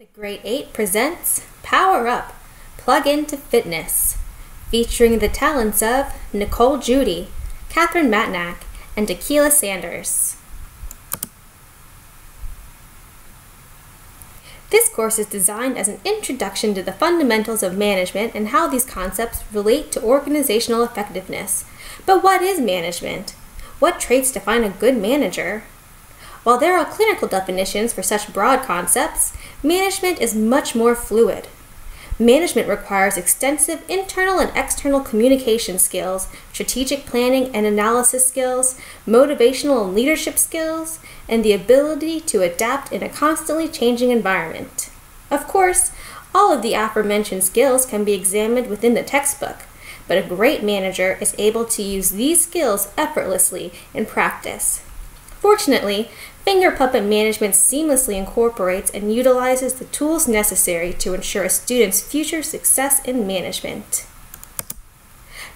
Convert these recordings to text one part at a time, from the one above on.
The Great Eight presents Power Up Plug into Fitness, featuring the talents of Nicole Judy, Catherine Matnack, and Tequila Sanders. This course is designed as an introduction to the fundamentals of management and how these concepts relate to organizational effectiveness. But what is management? What traits define a good manager? While there are clinical definitions for such broad concepts, management is much more fluid. Management requires extensive internal and external communication skills, strategic planning and analysis skills, motivational and leadership skills, and the ability to adapt in a constantly changing environment. Of course, all of the aforementioned skills can be examined within the textbook, but a great manager is able to use these skills effortlessly in practice. Fortunately, Finger Puppet Management seamlessly incorporates and utilizes the tools necessary to ensure a student's future success in management.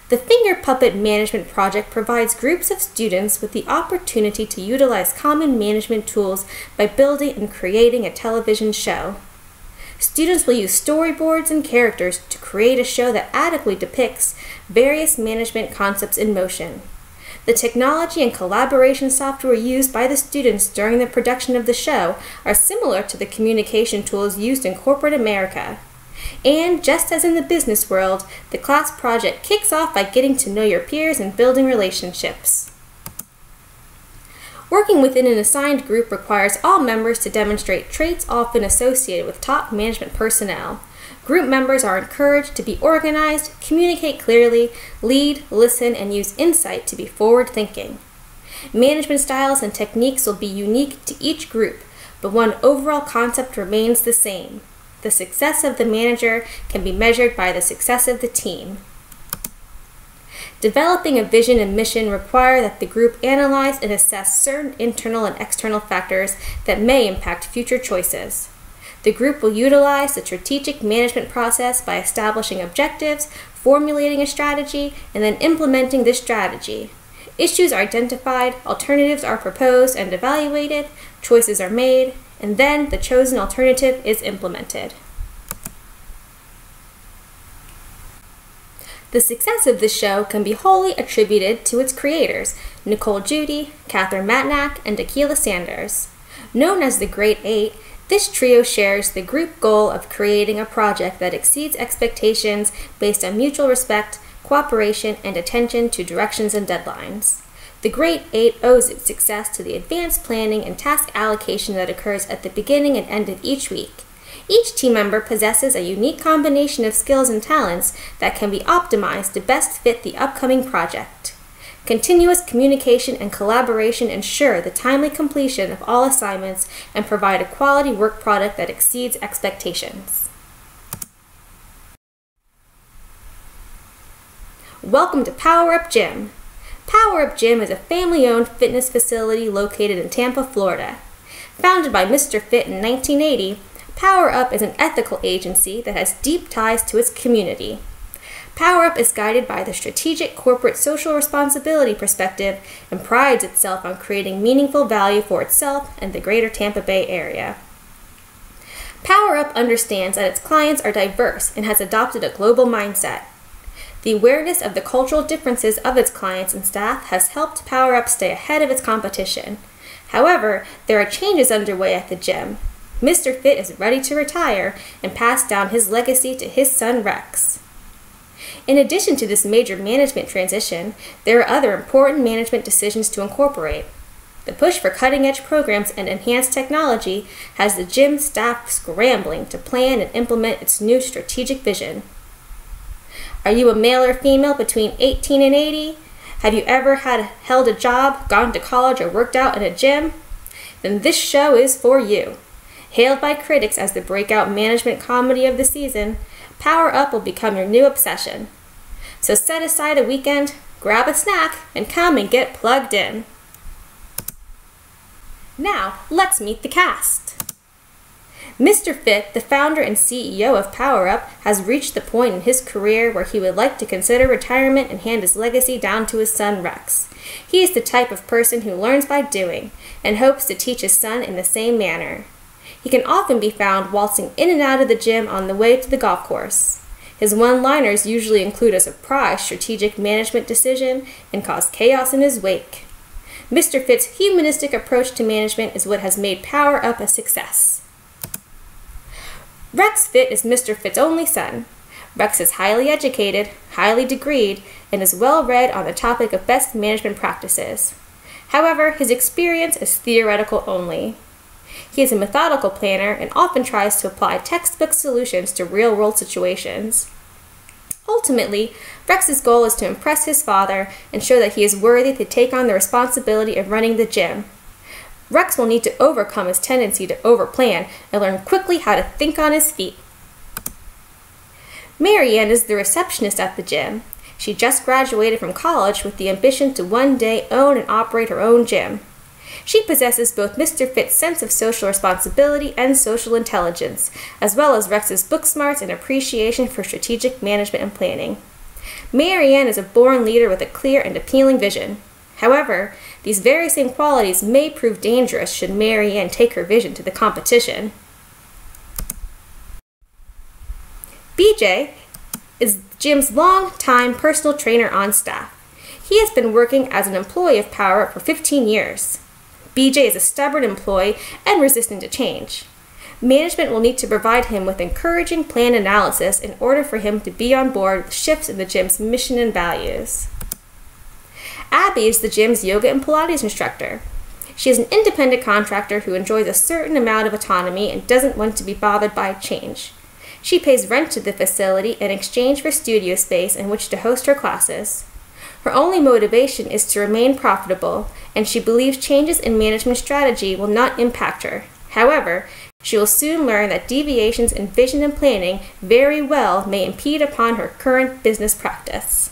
The Finger Puppet Management Project provides groups of students with the opportunity to utilize common management tools by building and creating a television show. Students will use storyboards and characters to create a show that adequately depicts various management concepts in motion. The technology and collaboration software used by the students during the production of the show are similar to the communication tools used in corporate America. And just as in the business world, the class project kicks off by getting to know your peers and building relationships. Working within an assigned group requires all members to demonstrate traits often associated with top management personnel. Group members are encouraged to be organized, communicate clearly, lead, listen, and use insight to be forward thinking. Management styles and techniques will be unique to each group, but one overall concept remains the same. The success of the manager can be measured by the success of the team. Developing a vision and mission require that the group analyze and assess certain internal and external factors that may impact future choices. The group will utilize the strategic management process by establishing objectives, formulating a strategy, and then implementing this strategy. Issues are identified, alternatives are proposed and evaluated, choices are made, and then the chosen alternative is implemented. The success of this show can be wholly attributed to its creators, Nicole Judy, Catherine Matnack, and Tequila Sanders. Known as the Great Eight, this trio shares the group goal of creating a project that exceeds expectations based on mutual respect, cooperation, and attention to directions and deadlines. The Great Eight owes its success to the advanced planning and task allocation that occurs at the beginning and end of each week. Each team member possesses a unique combination of skills and talents that can be optimized to best fit the upcoming project. Continuous communication and collaboration ensure the timely completion of all assignments and provide a quality work product that exceeds expectations. Welcome to Power Up Gym. Power Up Gym is a family owned fitness facility located in Tampa, Florida. Founded by Mr. Fit in 1980, Power Up is an ethical agency that has deep ties to its community. PowerUp is guided by the strategic corporate social responsibility perspective and prides itself on creating meaningful value for itself and the greater Tampa Bay area. PowerUp understands that its clients are diverse and has adopted a global mindset. The awareness of the cultural differences of its clients and staff has helped PowerUp stay ahead of its competition. However, there are changes underway at the gym. Mr. Fit is ready to retire and pass down his legacy to his son Rex. In addition to this major management transition, there are other important management decisions to incorporate. The push for cutting edge programs and enhanced technology has the gym staff scrambling to plan and implement its new strategic vision. Are you a male or female between 18 and 80? Have you ever had held a job, gone to college, or worked out in a gym? Then this show is for you. Hailed by critics as the breakout management comedy of the season, Power Up will become your new obsession. So set aside a weekend, grab a snack, and come and get plugged in. Now, let's meet the cast. Mr. Fit, the founder and CEO of PowerUp, has reached the point in his career where he would like to consider retirement and hand his legacy down to his son Rex. He is the type of person who learns by doing and hopes to teach his son in the same manner. He can often be found waltzing in and out of the gym on the way to the golf course. His one liners usually include a surprise strategic management decision and cause chaos in his wake. Mr. Fitt's humanistic approach to management is what has made Power Up a success. Rex Fitt is Mr. Fitt's only son. Rex is highly educated, highly degreed, and is well read on the topic of best management practices. However, his experience is theoretical only. He is a methodical planner and often tries to apply textbook solutions to real world situations. Ultimately, Rex's goal is to impress his father and show that he is worthy to take on the responsibility of running the gym. Rex will need to overcome his tendency to overplan and learn quickly how to think on his feet. Marianne is the receptionist at the gym. She just graduated from college with the ambition to one day own and operate her own gym. She possesses both Mr. Fitt's sense of social responsibility and social intelligence, as well as Rex's book smarts and appreciation for strategic management and planning. Marianne is a born leader with a clear and appealing vision. However, these very same qualities may prove dangerous should Marianne take her vision to the competition. BJ is Jim's long-time personal trainer on staff. He has been working as an employee of Power for 15 years. BJ is a stubborn employee and resistant to change. Management will need to provide him with encouraging plan analysis in order for him to be on board with shifts in the gym's mission and values. Abby is the gym's yoga and Pilates instructor. She is an independent contractor who enjoys a certain amount of autonomy and doesn't want to be bothered by change. She pays rent to the facility in exchange for studio space in which to host her classes. Her only motivation is to remain profitable, and she believes changes in management strategy will not impact her. However, she will soon learn that deviations in vision and planning very well may impede upon her current business practice.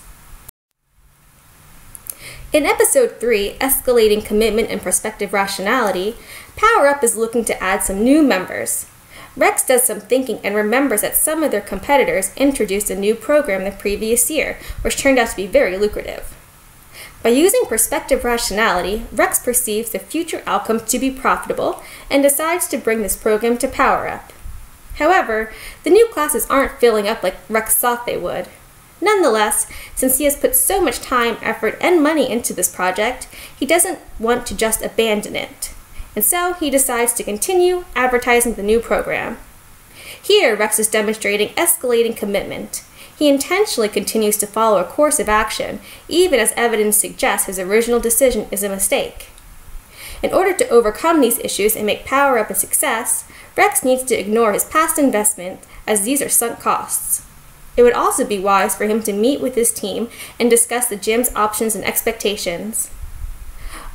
In episode 3, Escalating Commitment and Prospective Rationality, Power Up is looking to add some new members. Rex does some thinking and remembers that some of their competitors introduced a new program the previous year, which turned out to be very lucrative. By using prospective rationality, Rex perceives the future outcome to be profitable and decides to bring this program to Power Up. However, the new classes aren't filling up like Rex thought they would. Nonetheless, since he has put so much time, effort, and money into this project, he doesn't want to just abandon it and so he decides to continue advertising the new program. Here, Rex is demonstrating escalating commitment. He intentionally continues to follow a course of action, even as evidence suggests his original decision is a mistake. In order to overcome these issues and make Power Up a success, Rex needs to ignore his past investment, as these are sunk costs. It would also be wise for him to meet with his team and discuss the gym's options and expectations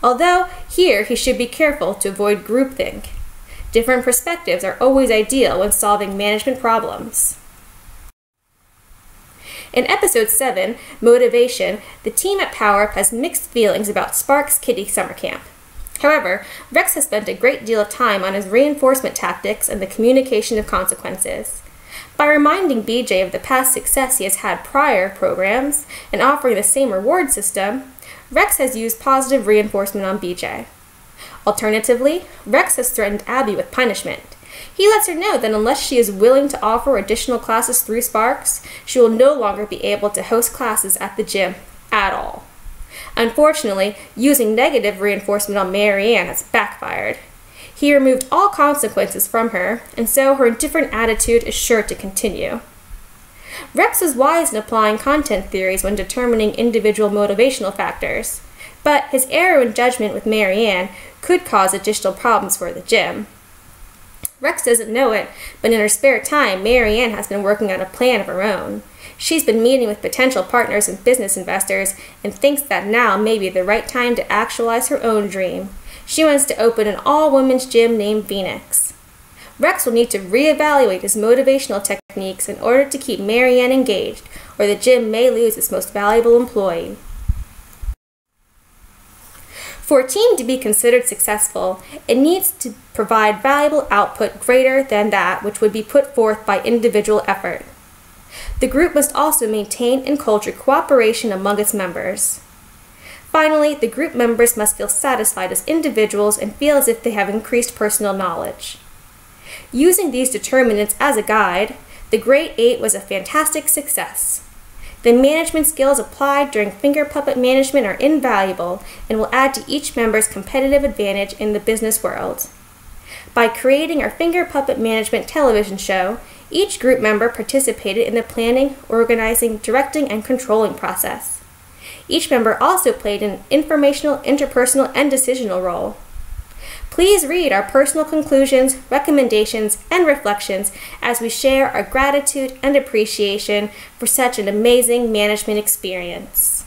although here he should be careful to avoid groupthink. Different perspectives are always ideal when solving management problems. In episode 7, Motivation, the team at Power Up has mixed feelings about Sparks Kitty Summer Camp. However, Rex has spent a great deal of time on his reinforcement tactics and the communication of consequences. By reminding BJ of the past success he has had prior programs and offering the same reward system, Rex has used positive reinforcement on BJ. Alternatively, Rex has threatened Abby with punishment. He lets her know that unless she is willing to offer additional classes through Sparks, she will no longer be able to host classes at the gym at all. Unfortunately, using negative reinforcement on Marianne has backfired. He removed all consequences from her, and so her indifferent attitude is sure to continue. Rex is wise in applying content theories when determining individual motivational factors, but his error in judgment with Marianne could cause additional problems for the gym. Rex doesn't know it, but in her spare time, Marianne has been working on a plan of her own. She's been meeting with potential partners and business investors and thinks that now may be the right time to actualize her own dream. She wants to open an all women's gym named Phoenix. Rex will need to reevaluate his motivational techniques in order to keep Marianne engaged, or the gym may lose its most valuable employee. For a team to be considered successful, it needs to provide valuable output greater than that which would be put forth by individual effort. The group must also maintain and culture cooperation among its members. Finally, the group members must feel satisfied as individuals and feel as if they have increased personal knowledge. Using these determinants as a guide, the Great Eight was a fantastic success. The management skills applied during finger puppet management are invaluable and will add to each member's competitive advantage in the business world. By creating our finger puppet management television show, each group member participated in the planning, organizing, directing, and controlling process. Each member also played an informational, interpersonal, and decisional role. Please read our personal conclusions, recommendations, and reflections as we share our gratitude and appreciation for such an amazing management experience.